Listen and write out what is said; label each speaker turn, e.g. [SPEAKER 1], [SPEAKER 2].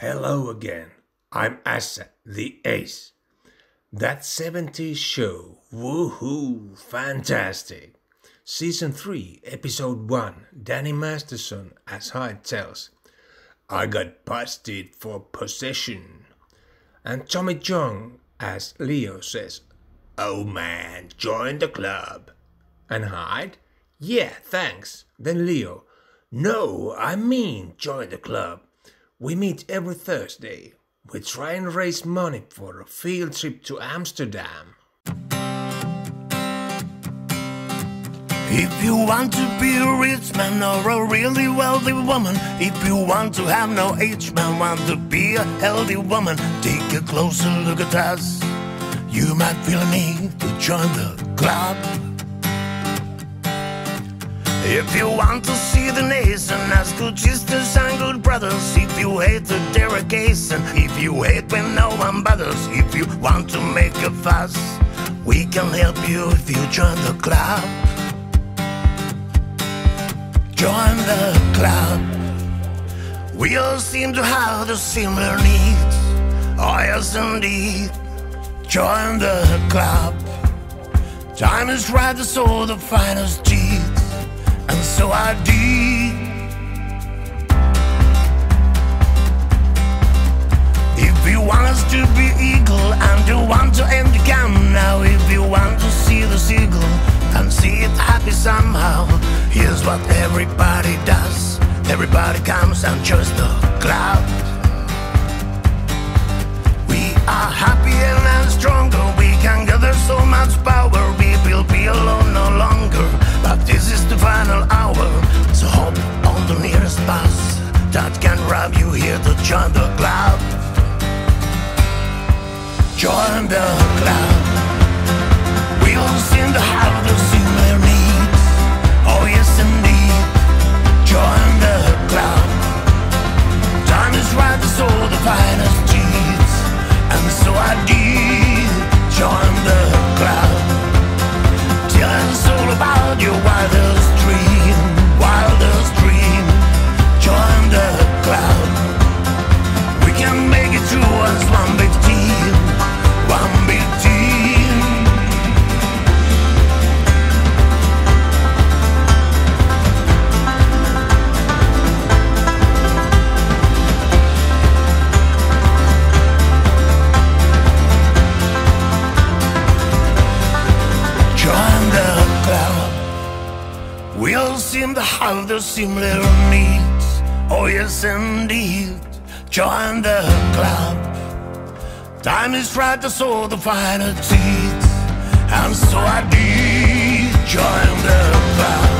[SPEAKER 1] Hello again. I'm Ässä, the Ace. That 70s show, woohoo, fantastic. Season 3, Episode 1, Danny Masterson as Hyde tells. I got busted for possession. And Tommy Chong as Leo says, Oh man, join the club. And Hyde, Yeah, thanks. Then Leo, No, I mean join the club. We meet every Thursday. We try and raise money for a field trip to Amsterdam.
[SPEAKER 2] If you want to be a rich man or a really wealthy woman, if you want to have no age man, want to be a healthy woman, take a closer look at us. You might feel a need to join the club. If you want to see the nation as good sisters and good brothers, you hate the derogation, if you hate when no one bothers, if you want to make a fuss, we can help you if you join the club. Join the club. We all seem to have the similar needs. Oh, yes, indeed. Join the club. Time is right to sow the finest deeds, and so I did. You want to end the game now, if you want to see the seagull and see it happy somehow, here's what everybody does. Everybody comes and joins the club. We are happier and stronger. We can gather so much power. We will be alone no longer. But this is the final hour. So hop on the nearest bus that can grab you here to join the club. Join the club. We all seem to have the similar needs. Oh yes, indeed. To have the similar needs. Oh, yes, indeed. Join the club. Time is right to sow the finer seeds. And so I did join the club.